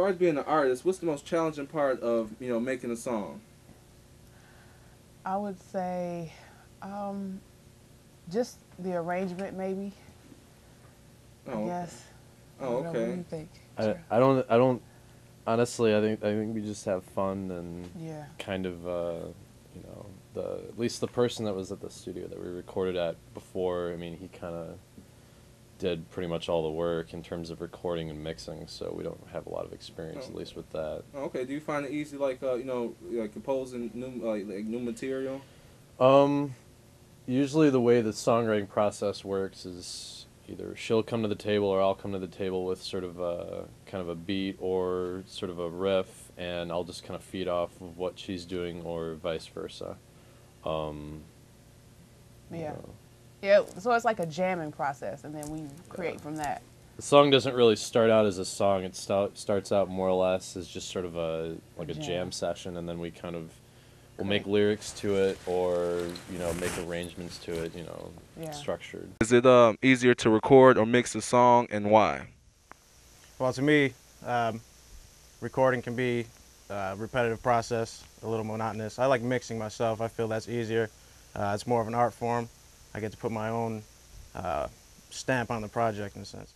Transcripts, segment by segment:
far as being an artist, what's the most challenging part of you know making a song? I would say um, just the arrangement, maybe. Oh, I guess. Oh, don't know. What do okay. you think? I, I don't I don't honestly I think I think we just have fun and Yeah. kind of uh, you know the at least the person that was at the studio that we recorded at before I mean he kind of did pretty much all the work in terms of recording and mixing so we don't have a lot of experience Oh. at least with that Oh, okay. Do you find it easy, like uh, you know, like composing new like, like new material? um usually the way the songwriting process works is either she'll come to the table or I'll come to the table with sort of a kind of a beat or sort of a riff and I'll just kind of feed off of what she's doing or vice versa um you Yeah. know. Yeah. So it's like a jamming process, and then we create from that. The song doesn't really start out as a song. It sta- starts out more or less as just sort of a like a Jam. jam session, and then we kind of will make lyrics to it, or you know, make arrangements to it. You know, Yeah. structured. Is it um, easier to record or mix a song, and why? Well, to me, um, recording can be a repetitive process, a little monotonous. I like mixing myself. I feel that's easier. Uh, it's more of an art form. I get to put my own uh, stamp on the project in a sense.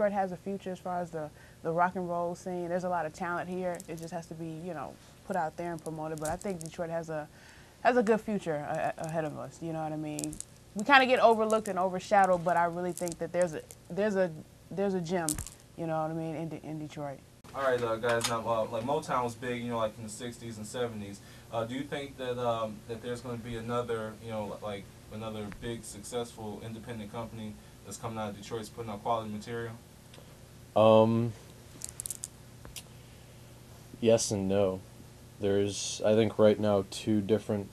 Detroit has a future as far as the, the rock and roll scene. There's a lot of talent here. It just has to be, you know, put out there and promoted. But I think Detroit has a has a good future a- ahead of us. You know what I mean? We kind of get overlooked and overshadowed, but I really think that there's a there's a there's a gem. You know what I mean in, in Detroit. All right, uh, guys. Now, uh, like Motown was big, you know, like in the '60s and '70s. Uh, do you think that um, that there's going to be another, you know, like another big successful independent company that's coming out of Detroit, putting out quality material? Um. Yes and no. There's, I think, right now two different,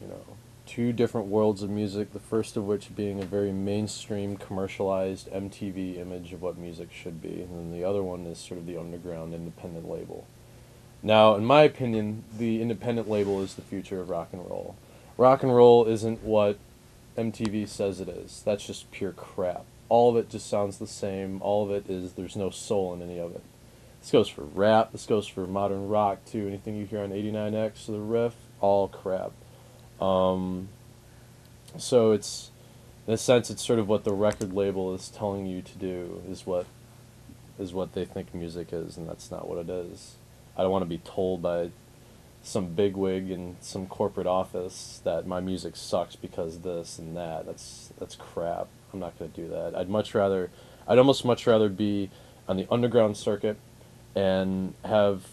you know, two different worlds of music. The first of which being a very mainstream, commercialized MTV image of what music should be, and then the other one is sort of the underground, independent label. Now, in my opinion, the independent label is the future of rock and roll. Rock and roll isn't what MTV says it is. That's just pure crap. All of it just sounds the same. All of it is there's no soul in any of it. This goes for rap. This goes for modern rock too. Anything you hear on 89X, the riff, all crap. Um, so it's, in a sense, it's sort of what the record label is telling you to do is what, is what they think music is, and that's not what it is. I don't want to be told by some bigwig in some corporate office that my music sucks because this and that. That's that's crap. I'm not going to do that. I'd much rather, I'd almost much rather be on the underground circuit and have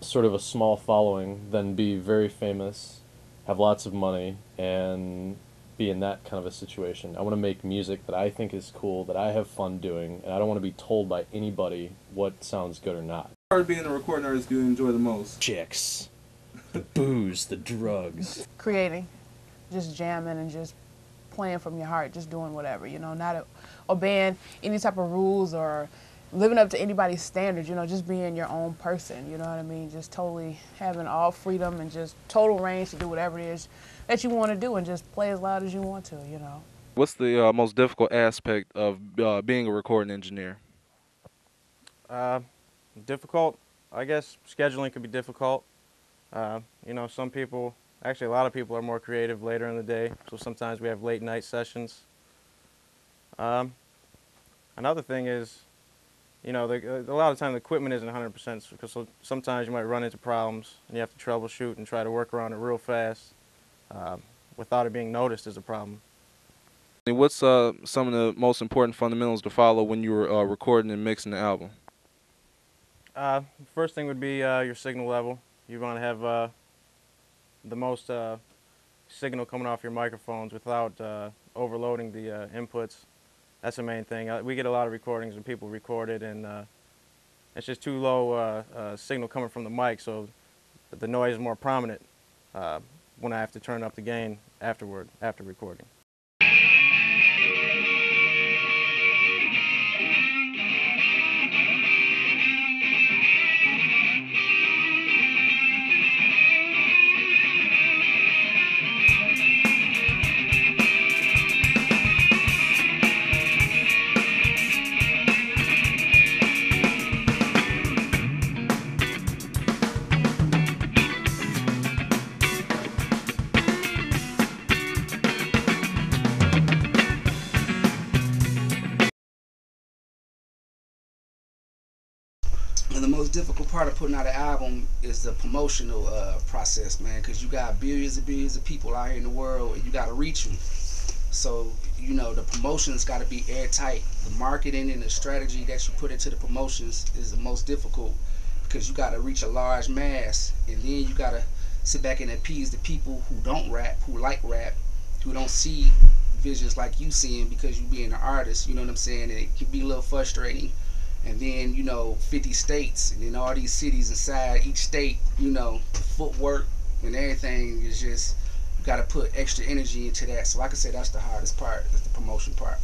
sort of a small following than be very famous, have lots of money, and be in that kind of a situation. I want to make music that I think is cool, that I have fun doing, and I don't want to be told by anybody what sounds good or not. Part of being a recording artist do you enjoy the most? Chicks, the booze, the drugs. creating, just jamming and just playing from your heart, just doing whatever, you know, not obeying any type of rules or living up to anybody's standards, you know, just being your own person, you know what I mean? Just totally having all freedom and just total range to do whatever it is that you want to do and just play as loud as you want to, you know. What's the uh, most difficult aspect of uh, being a recording engineer? Uh, difficult, I guess. Scheduling can be difficult. Uh, you know, some people, actually, a lot of people are more creative later in the day, so sometimes we have late night sessions. Um, another thing is, you know, the, a lot of time the equipment isn't 100% because so, sometimes you might run into problems and you have to troubleshoot and try to work around it real fast um, without it being noticed as a problem. What's uh, some of the most important fundamentals to follow when you're uh, recording and mixing the album? Uh, first thing would be uh, your signal level. You want to have uh, the most uh, signal coming off your microphones without uh, overloading the uh, inputs. That's the main thing. Uh, we get a lot of recordings when people record it and uh, it's just too low uh, signal coming from the mic, so the noise is more prominent when I have to turn up the gain afterward after recording. And the most difficult part of putting out an album is the promotional uh, process, man, because you got billions and billions of people out here in the world, and you got to reach them. So you know the promotions got to be airtight. The marketing and the strategy that you put into the promotions is the most difficult because you got to reach a large mass, and then you got to sit back and appease the people who don't rap, who like rap, who don't see visions like you seeing because you being an artist. You know what I'm saying? And it can be a little frustrating and then you know 50 states and then all these cities inside each state you know footwork and everything is just you got to put extra energy into that. So like i said that's the hardest part is the promotion part.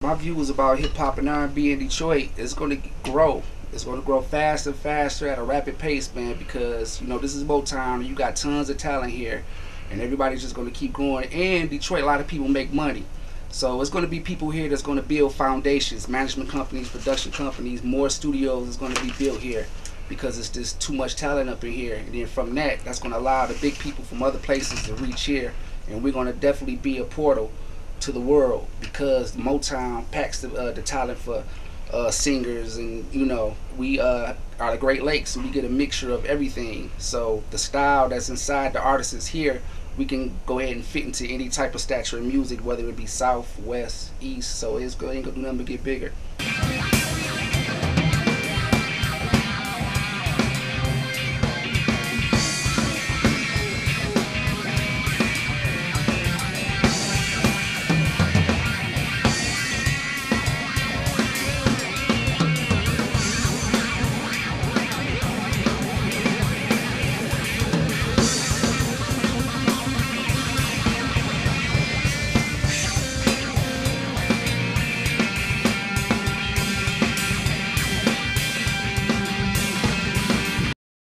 My view is about hip-hop and r&b in detroit. Is going to grow. It's going to grow faster and faster at a rapid pace man because you know this is motown you got tons of talent here and everybody's just going to keep growing. And detroit a lot of people make money so it's going to be people here that's going to build foundations, management companies, production companies, more studios is going to be built here because it's just too much talent up in here. And then from that, that's going to allow the big people from other places to reach here. And we're going to definitely be a portal to the world because Motown packs the, uh, the talent for uh, singers and you know we uh, are the Great Lakes and we get a mixture of everything. So the style that's inside the artists is here we can go ahead and fit into any type of stature of music, whether it be south, west, east. So it's going gonna do nothing but get bigger.